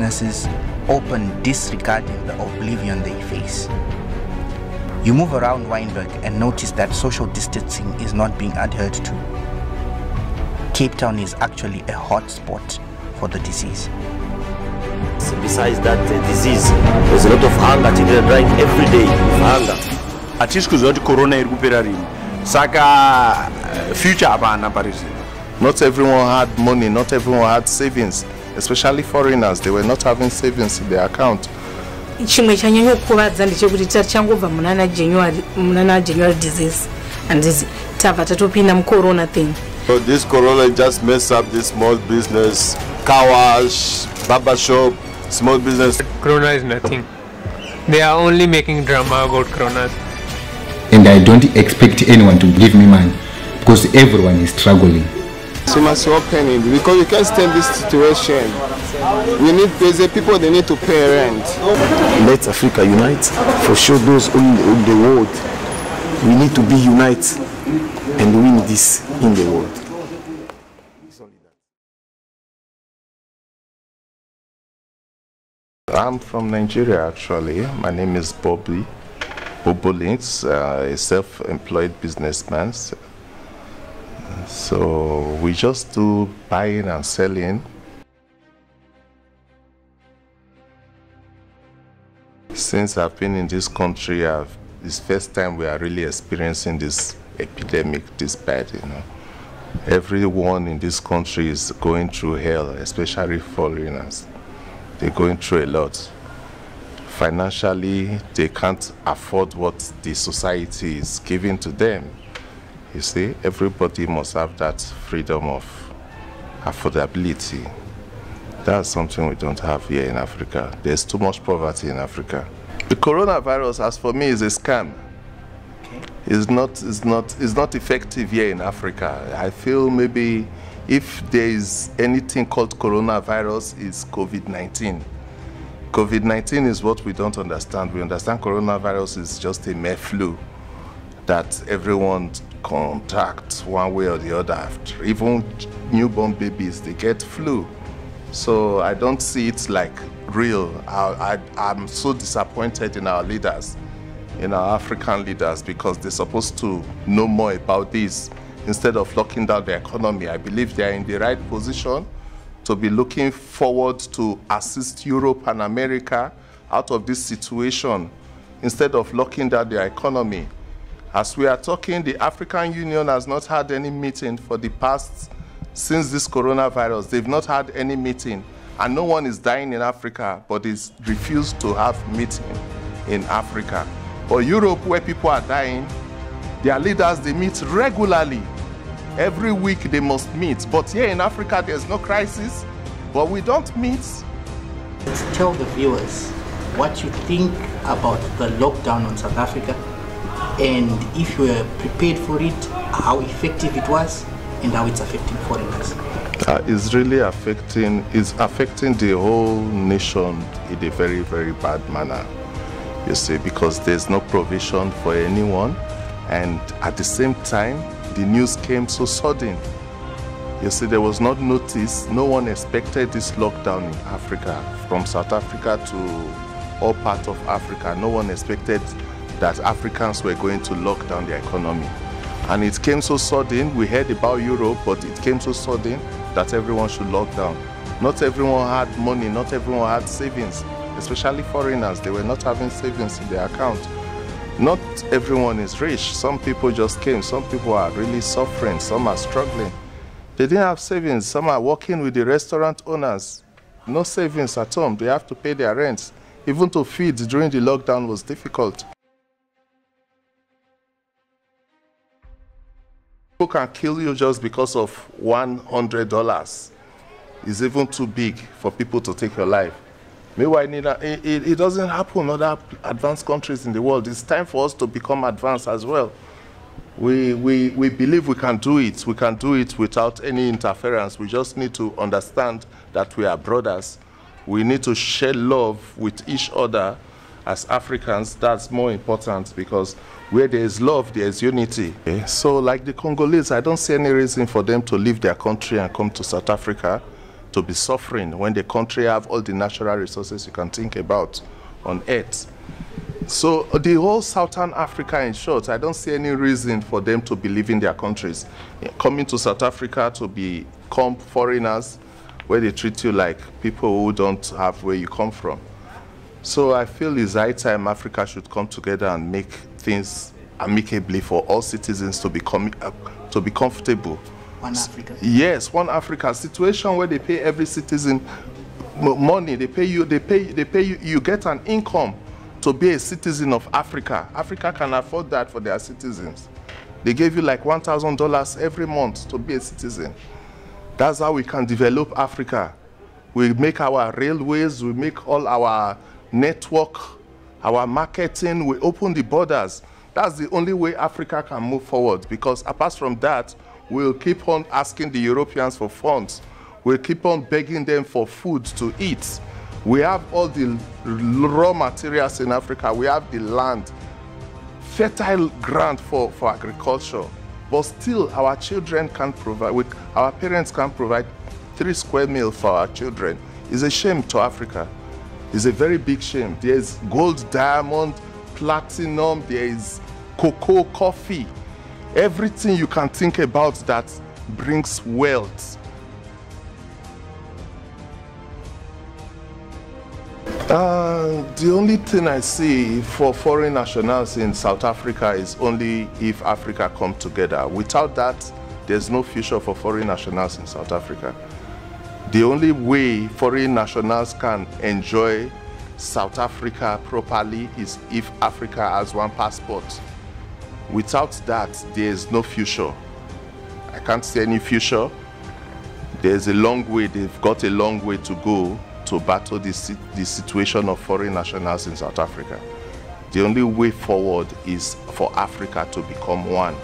businesses open disregarding the oblivion they face. You move around Wynberg and notice that social distancing is not being adhered to. Cape Town is actually a hotspot for the disease. Besides that uh, disease, there's a lot of hunger. Children are dying every day of hunger. hatisi kuziva kuti corona iri kupera rini saka eh, future hapana parizvi Not everyone had money, not everyone had savings, especially foreigners. They were not having savings in their account. chimwe chanyanya kukuvadza ndechekuti tichangobva munana january munana january disease handizi tabva tatopinda mucorona thing So this corona just mess up this small business, car wash, barber shop, small business. Corona is nothing. They are only making drama about Corona. and I don't expect anyone to give me money because everyone is struggling. So must open it because we can't stand this situation. We need there's a people they need to pay rent. Let Africa unite. For sure, those in, in the world, we need to be united and win this in the world. I'm from Nigeria actually. My name is Bobby. Bobo Links, uh, a self-employed businessman. So we just do buying and selling. Since I've been in this country, I've, it's first time we are really experiencing this epidemic this bad, you know. Everyone in this country is going through hell, especially foreigners. They're going through a lot financially they can't afford what the society is giving to them. You see, everybody must have that freedom of affordability. That's something we don't have here in Africa. There's too much poverty in Africa. The coronavirus, as for me, is a scam. It's not, it's not, it's not effective here in Africa. I feel maybe if there is anything called coronavirus, it's COVID-19. COVID-19 is what we don't understand. We understand coronavirus is just a mere flu that everyone contacts one way or the other. Even newborn babies, they get flu. So I don't see it like real. I, I, I'm so disappointed in our leaders, in our African leaders, because they're supposed to know more about this instead of locking down the economy. I believe they're in the right position to be looking forward to assist Europe and America out of this situation instead of locking down their economy. As we are talking, the African Union has not had any meeting for the past, since this coronavirus. They've not had any meeting. And no one is dying in Africa, but is refused to have meeting in Africa. But Europe, where people are dying, their leaders, they meet regularly. Every week they must meet. But here in Africa, there's no crisis, but we don't meet. Let's Tell the viewers what you think about the lockdown on South Africa and if you were prepared for it, how effective it was and how it's affecting foreigners. Uh, it's really affecting, it's affecting the whole nation in a very, very bad manner. You see, because there's no provision for anyone and at the same time, the news came so sudden. You see, there was not notice. No one expected this lockdown in Africa, from South Africa to all parts of Africa. No one expected that Africans were going to lock down their economy. And it came so sudden. We heard about Europe, but it came so sudden that everyone should lock down. Not everyone had money, not everyone had savings, especially foreigners. They were not having savings in their account. Not everyone is rich. Some people just came. Some people are really suffering. Some are struggling. They didn't have savings. Some are working with the restaurant owners. No savings at home. They have to pay their rents. Even to feed during the lockdown was difficult. People can kill you just because of $100. It's even too big for people to take your life. Meanwhile, it, it, it doesn't happen in other advanced countries in the world. It's time for us to become advanced as well. We, we, we believe we can do it. We can do it without any interference. We just need to understand that we are brothers. We need to share love with each other as Africans. That's more important because where there is love, there is unity. Okay? So like the Congolese, I don't see any reason for them to leave their country and come to South Africa. to be suffering when the country have all the natural resources you can think about on earth. So the whole Southern Africa, in short, I don't see any reason for them to be leaving their countries. Eh, coming to South Africa to become foreigners, where they treat you like people who don't have where you come from. So I feel it's high time Africa should come together and make things amicably for all citizens to become uh, to be comfortable. One Africa. Yes, one Africa situation where they pay every citizen money. They pay you. They pay. They pay you. You get an income to be a citizen of Africa. Africa can afford that for their citizens. They give you like one thousand dollars every month to be a citizen. That's how we can develop Africa. We make our railways. We make all our network, our marketing. We open the borders. That's the only way Africa can move forward. Because apart from that, we'll keep on asking the Europeans for funds. We'll keep on begging them for food to eat. We have all the raw materials in Africa. We have the land, fertile ground for, for agriculture. But still, our children can't provide, we, our parents can't provide three square meals for our children. It's a shame to Africa. It's a very big shame. There's gold, diamond, platinum, there is cocoa, coffee, everything you can think about that brings wealth. Uh, the only thing I see for foreign nationals in South Africa is only if Africa come together. Without that, there's no future for foreign nationals in South Africa. The only way foreign nationals can enjoy South Africa properly is if Africa has one passport. Without that, there is no future. I can't see any future. There's a long way, they've got a long way to go to battle the, the situation of foreign nationals in South Africa. The only way forward is for Africa to become one,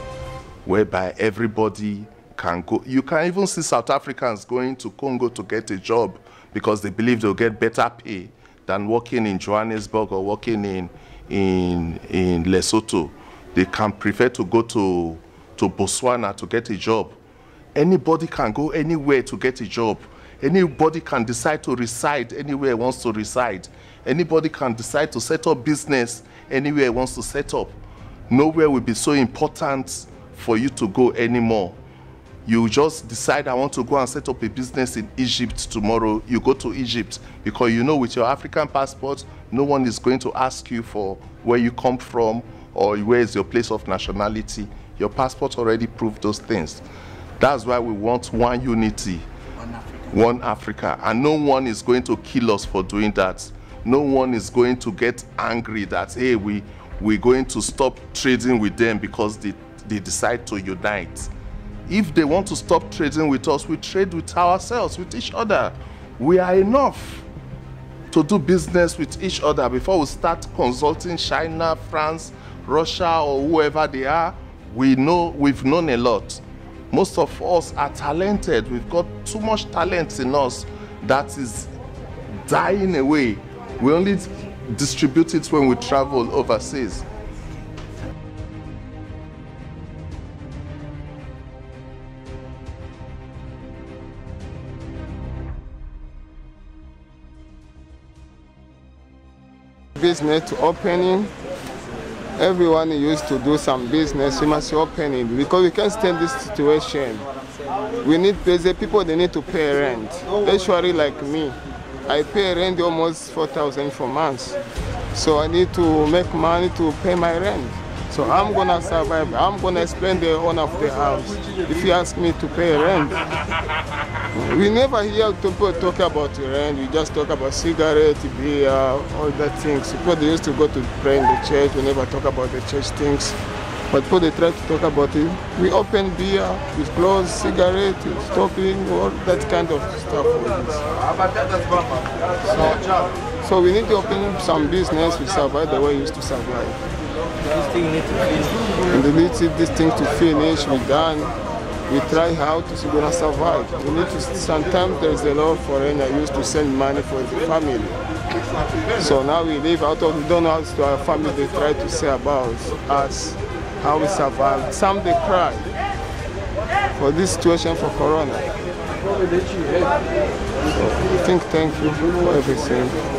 whereby everybody can go. You can even see South Africans going to Congo to get a job because they believe they'll get better pay than working in Johannesburg or working in, in, in Lesotho. They can prefer to go to, to Botswana to get a job. Anybody can go anywhere to get a job. Anybody can decide to reside anywhere he wants to reside. Anybody can decide to set up business anywhere he wants to set up. Nowhere will be so important for you to go anymore. You just decide, I want to go and set up a business in Egypt tomorrow. You go to Egypt because you know with your African passport, no one is going to ask you for where you come from or where is your place of nationality. Your passport already proved those things. That's why we want one unity One Africa. one Africa, and no one is going to kill us for doing that. No one is going to get angry that hey, we we're going to stop trading with them because they, they decide to unite. If they want to stop trading with us, we trade with ourselves, with each other. We are enough to do business with each other before we start consulting China, France, Russia, or whoever they are. We know we've known a lot. Most of us are talented. We've got too much talent in us that is dying away. We only distribute it when we travel overseas. Business to opening. Everyone used to do some business. We must open it because we can't stand this situation. We need a people they need to pay rent. Actually, like me, I pay rent almost four thousand for months. So I need to make money to pay my rent. So I'm gonna survive. I'm gonna explain the owner of the house. If you ask me to pay rent, we never hear people talk about rent. We just talk about cigarette, beer, all that things. People they used to go to pray in the church. We never talk about the church things. But people they try to talk about it. We open beer, we close cigarette, stopping, all that kind of stuff. So, so we need to open some business. We survive the way we used to survive. And we need to- these things to finish. We done. We try how to gonna survive. We need to. Sometimes there's a lot of foreigner used to send money for the family. So now we live out of. We don't know how to our family. They try to say about us, how we survive. Some they cry for this situation for Corona. So I think thank you for everything.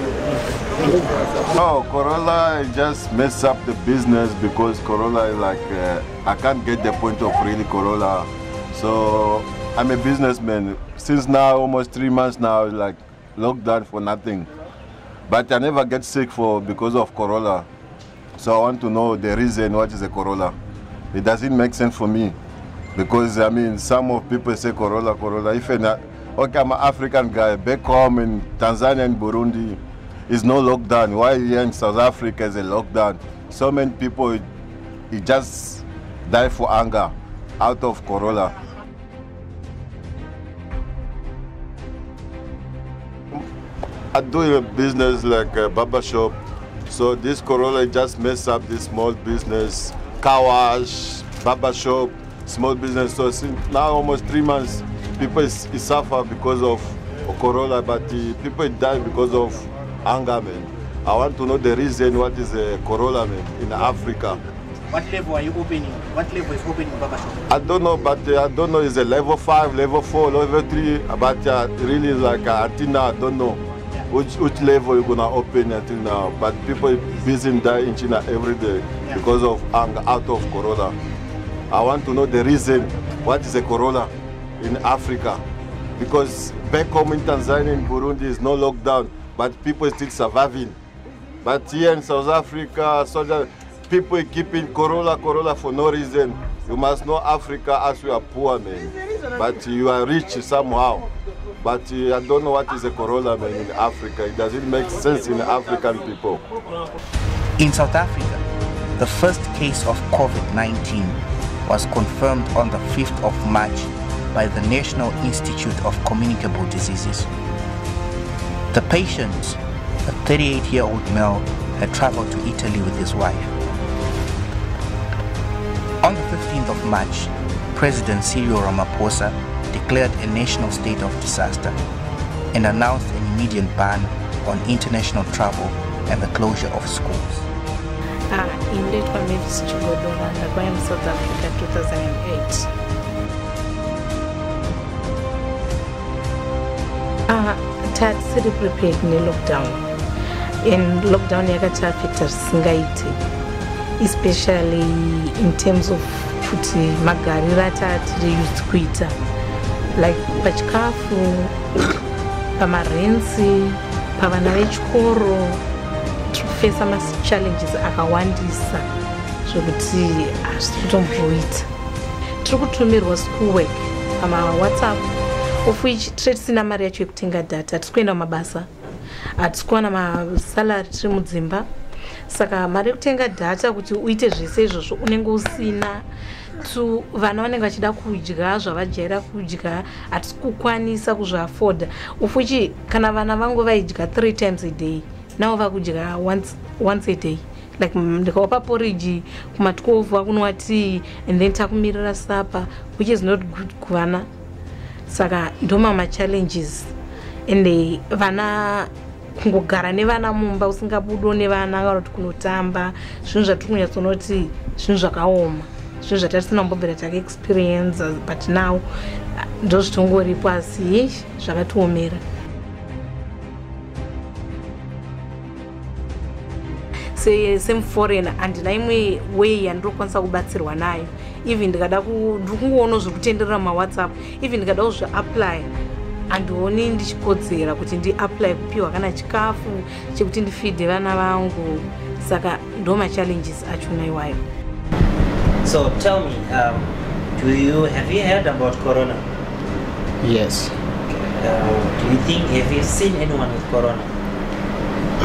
Oh, Corolla just mess up the business because Corolla is like uh, I can't get the point of really Corolla. So I'm a businessman. Since now almost three months now, like lockdown for nothing. But I never get sick for because of Corolla. So I want to know the reason what is a Corolla. It doesn't make sense for me because I mean some of people say Corolla, Corolla. If an, okay, I'm an African guy back home in Tanzania and Burundi is no lockdown. Why here in South Africa is a lockdown? So many people it, just die for anger out of Corolla. I do a business like a barber shop. So this Corolla just mess up this small business, car wash, barber shop, small business. So now almost three months, people is, suffer because of Corolla, but people die because of anger, man. I want to know the reason what is a Corolla, man, in Africa. What level are you opening? What level is opening barber shop? I don't know, but uh, I don't know. Is a level five, level four, level three? But uh, really, like uh, until now, I don't know which which level you're gonna open until now. But people busy die in China every day because of anger out of Corona. I want to know the reason. What is a Corona in Africa? Because back home in Tanzania and Burundi is no lockdown, but people still surviving. But here in South Africa, Southern, people keeping Corolla, Corolla for no reason. You must know Africa as we are poor, man. But you are rich somehow. But uh, I don't know what is a Corolla, man, in Africa. It doesn't make sense in African people. In South Africa, the first case of COVID 19 was confirmed on the 5th of March by the National Institute of Communicable Diseases. The patient, a 38 year old male, had traveled to Italy with his wife. On the 15th of March, President Cyril Ramaphosa declared a national state of disaster and announced an immediate ban on international travel and the closure of schools. Ah, inaitwa Mavis Chigodola ndakuwa in South Africa 2008. Ah, tatisiri prepared ne-lockdown and lockdown yakati affecta zvisingaiti especially in terms of kuti magariro atatiri used kuita like pachikafu pamarensi pavana vechikoro tiri kufesa machallenges akawandisa zvokuti hazvisi kutomboita. Tiri kutumirwa schoolwork pamawhatsapp of which tisina mari yacho yekutenga data. Hatisi kuenda mumabasa hatisi kuwana masalari tiri mudzimba. Saka mari yekutenga data kuti uite zvese izvozvo unenge usina tu vana vanenge vachida kudya zvavajaira kudya hatisi kukwanisa kuzviafoda ufuchi kana vana vangu vaidya three times a day navo vakudya once, once a day. Like ndikavapa poriji kuma12 vakunwa tii and then takumirira sapa which is not good kuvana saka ndoma machallenges ende vana kungogara nevana mumba usingabudo nevana kana kuti kunotamba zvinhu zvatiri kunyatsonoti zvinhu zvakaoma. Zvinhu zvatatisina kumbobvira takaexperience but now ndo zvitongoripo asi zvakatiomera. Semuforeigner handina imwe way yandinokwanisa kubatsirwa nayo even ndikada ndiri kungoona zvekutenderera mawhatsapp even ndikada kuzviapply handioni ndichikodzera kuti ndiapply kupiwa kana chikafu chekuti ndifidhe vana vangu saka ndo machallenges achona iwayo So tell me, um, do you have you heard about Corona? Yes. Uh, do you think have you seen anyone with Corona?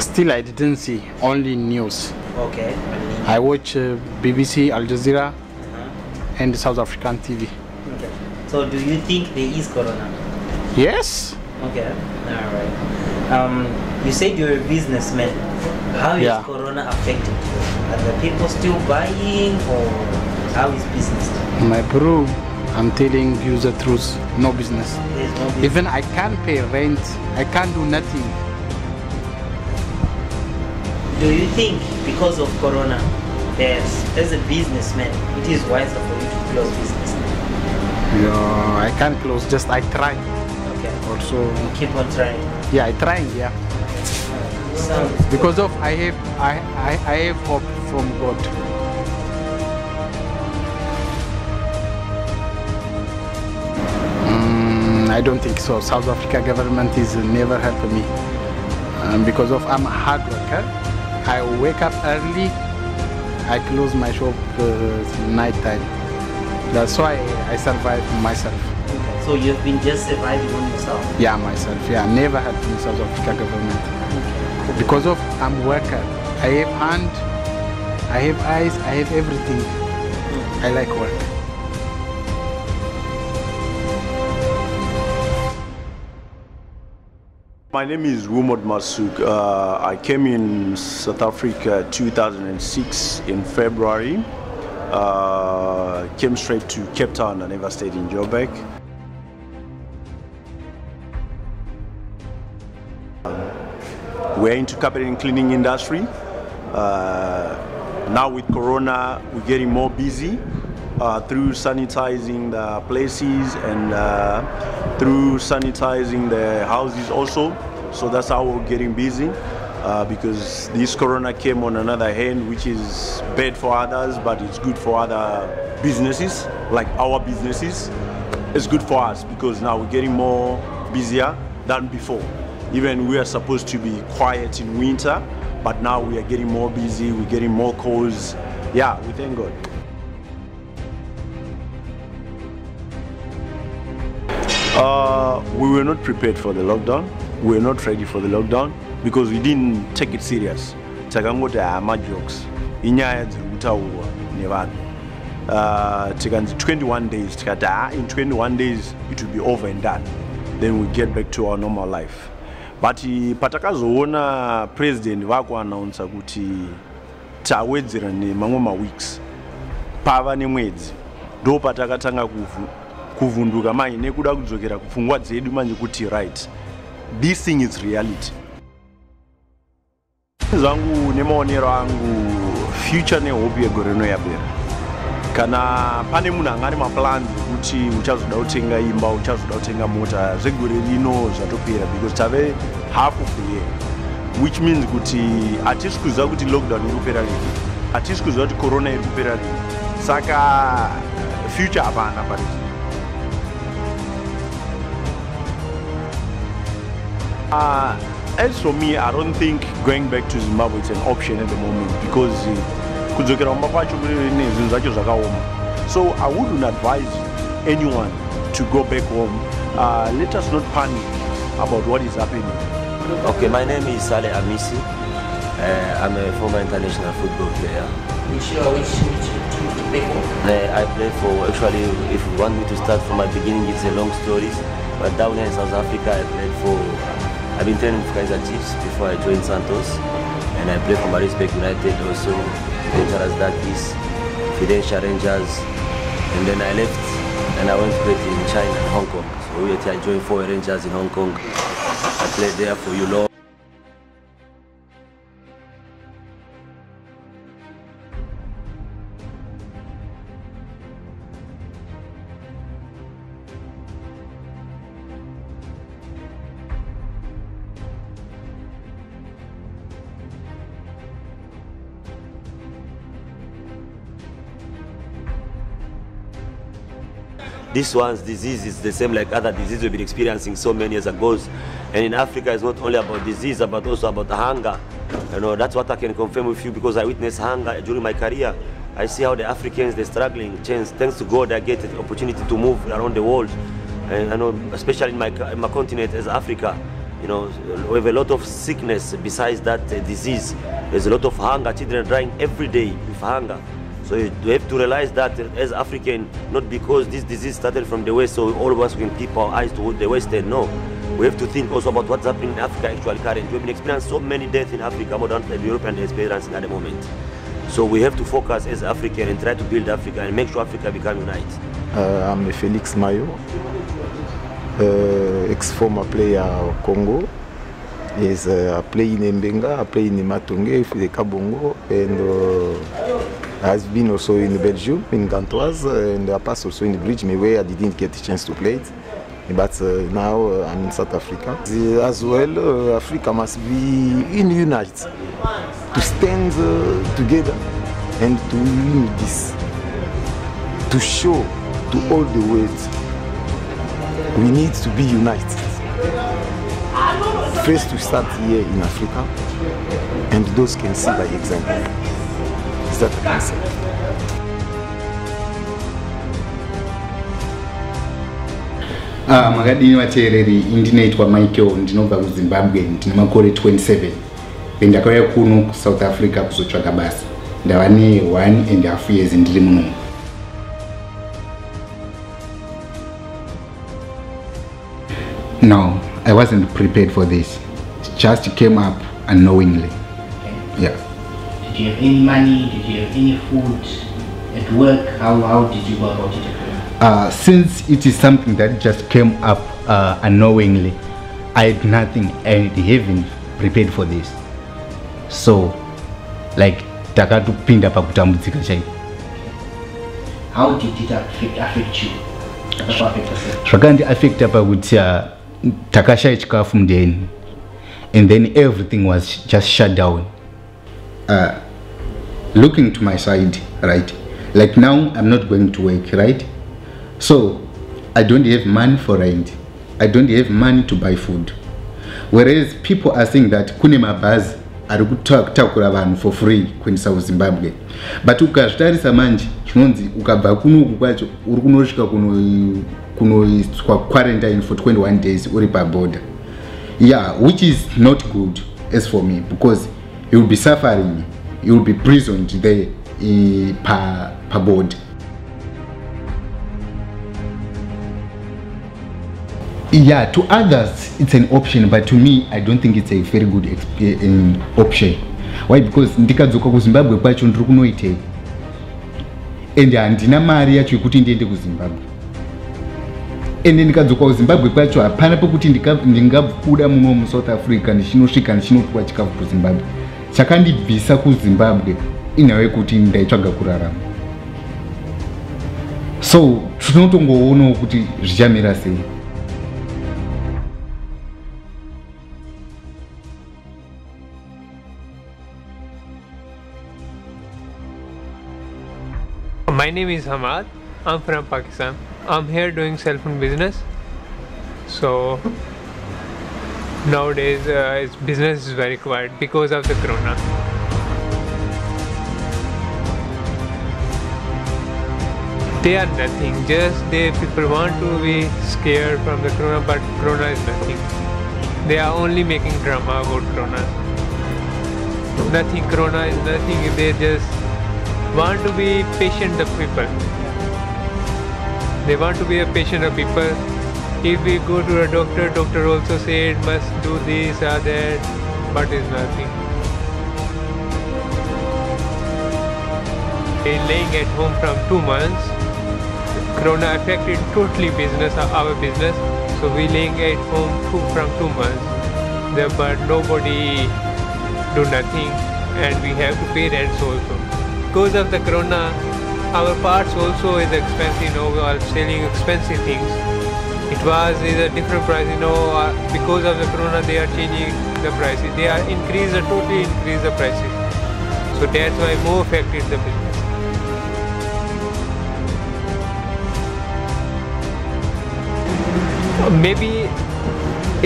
Still, I didn't see. Only news. Okay. I watch uh, BBC, Al Jazeera, and South African TV. Okay. So do you think there is Corona? Yes. Okay. All right. Um, you said you're a businessman. How is Yeah. Corona affecting you? Are the people still buying, or how is business? My bro, I'm telling you the truth. No business. There's no business. Even I can't pay rent. I can't do nothing. Do you think because of Corona, that as a businessman, it is wiser for you to close business? No, I can't close. Just I try. Okay. also. Keep on trying. Yeah, I trying. Yeah. Because of I have I, I, I have hope from God. Mm, I don't think so. South Africa government is never helping me um, because of I'm a hard worker. I wake up early. I close my shop uh, night time. That's why I survive myself. So you've been just surviving on yourself. Yeah, myself. Yeah, never helping South Africa government because of I'm worker. I have hand, I have eyes, I have everything. I like work. My name is Wumod Masuk. Uh, I came in South Africa 2006 in February. Uh, came straight to Cape Town. I never stayed in Joburg. We're into carpet and cleaning industry. Uh, now with Corona, we're getting more busy uh, through sanitizing the places and uh, through sanitizing the houses also. So that's how we're getting busy. Uh, because this corona came on another hand, which is bad for others, but it's good for other businesses, like our businesses. It's good for us because now we're getting more busier than before. Even we are supposed to be quiet in winter, but now we are getting more busy, we're getting more calls. Yeah, we thank God. Uh, we were not prepared for the lockdown. We were not ready for the lockdown because we didn't take it serious. takangoti hama jokes inyaya dziri kutaurwa nevanhu uh, tikanzi 21 days tikati ha in 21 days it will be over and done then we get back to our normal life but patakazoona president vakuanaunsa kuti tawedzera nemamwe maweeks pava nemwedzi ndo patakatanga kuvhu- kuvhunduka manje nekuda kudzokera kupfungwa dzedu manje kuti right this thing is reality. Zvangu nemaonero angu future nehope yegore rinoyabera kana pane munhu anga ane maplans ekuti uchazoda kutenga imba uchazoda kutenga mota zvegore rino zvatopera because tave half of the year which means kuti hatisi kuziva kuti lockdown iri kupera rini hatisi kuziva kuti corona iri kupera rini saka future hapana parizvi Uh, as for me, I don't think going back to Zimbabwe is an option at the moment because uh, kudzokera kumba kwacho kune zvinhu zvacho zvakaoma. So I wouldn't advise anyone to go back home. Uh, let us not panic about what is happening. Okay, my name is Saleh Amisi. Uh, I'm a former international football player. Which, which, which team to pick on? Uh, I play for, actually, if you want me to start from my beginning, it's a long story. But down here in South Africa, I played for, I've been training with Kaizer Chiefs before I joined Santos. And I played for Maritzburg United also, Dangerous Duckies, Fidentia Rangers. And then I left and I went to play in China and Hong Kong. So I joined four Rangers in Hong Kong. I played there for you this one's disease is the same like other diseases we've been experiencing so many years ago. And in Africa, it's not only about disease, but also about hunger. You know, that's what I can confirm with you because I witnessed hunger during my career. I see how the Africans, they're struggling. Thanks to God, I get the opportunity to move around the world. And I know, especially in my, in my continent as Africa, you know, we have a lot of sickness besides that uh, disease. There's a lot of hunger. Children are dying every day with hunger. So you have to realize that as African, not because this disease started from the West, so all of us can keep our eyes toward the West and No, we have to think also about what's happening in Africa actually currently. We've been experiencing so many deaths in Africa more than the European experiencing at the moment. So we have to focus as African and try to build Africa and make sure Africa become united. Uh, I'm Felix Mayo, uh, ex-former player of Congo. Is uh, I play in Mbenga, I play in the Kabongo, and uh, I've been also in Belgium, in Gantoise, and the past also in the Bridge, where I didn't get a chance to play it. but uh, now uh, I'm in South Africa. As well, uh, Africa must be in unite to stand uh, together and to win this, to show to all the world we need to be united. First, to start here in Africa, and those can see by example. Can say? Ah, makadini vateereri indinoitwa michael ndinobva kuzimbabwe ndine makore 27 pendakauya kuno kusouth africa kuzotsvaga basa ndava ne1 and half years ndiri munomu no i wasn't prepared for this. It just came up unknowingly. Yeah Did you have any money? Did you have any food at work? How, how did you go about it? uh, since it is something that just came up uh, unknowingly, I had nothing and haven't prepared for this. So, like, takatopinda pakutambudzika chaipo. How did it affect, affect you? Zvakandiafecta pakuti uh, takashaya chikafu mudeni and then everything was just shut down uh, looking to my side right? Like now i'm not going to work right? So i don't have money for rent. I don't have money to buy food. Whereas people are saying that kune mabhazi ari kuta- kutakura vanhu for free kuendesa kuzimbabwe but ukazvitarisa manje zvinonzi ukabva kunoku kwacho uri kunosvika kuno- kunoiswa quarantine for 21 days uri paborder yeah which is not good as for me because you will be suffering you will be prisoned there pa border yeah to others it's an option but to me i don't think it's a very good um, option. Why? Because ndikadzoka kuzimbabwe kwacho ndiri kunoitei and handina mari yacho yekuti ndiende kuzimbabwe ende ndikadzoka kuzimbabwe kwacho hapana pekuti ndingabuda muno musouth africa ndichinosvika ndichinopiwa chikafu kuzimbabwe ndaitsvaga kurarama so tinotongoonawo kuti zvichamira sei My name is Hamad. I'm from Pakistan. I'm here doing cell phone business. So nowadays, uh, business is very quiet because of the corona. They are nothing. Just they people want to be scared from the corona, but corona is nothing. They are only making drama about corona. Nothing. Corona is nothing. They just want to be patient of people. They want to be a patient of people. If we go to a doctor, doctor also said must do this or that, but it's nothing. They laying at home from two months. Corona affected totally business, our business. So we laying at home two, from two months. The, but nobody do nothing, and we have to pay rents also because of the corona our parts also is expensive know we are selling expensive things was is a different price you know uh, because of the corona they are changing the prices. They are increase the totally increase the prices. So that's why more affected the business. Maybe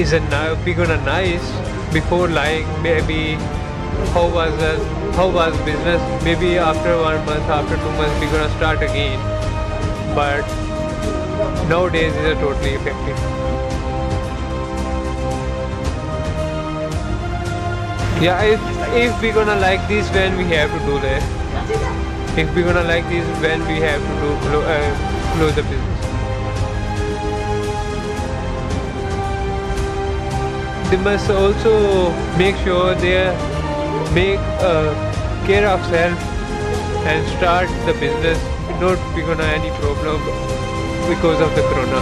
is a now big on a nice before like maybe how was the how was business? Maybe after one month after two months we're gonna start again. But nowadays is totally effective yeah if if we're gonna like this when we have to do that if we're gonna like this when we have to do clo- uh, close the business. They must also make sure they make uh, care of self and start the business. Not be gonna any problem because of the corona.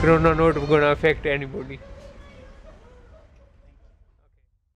Corona not gonna affect anybody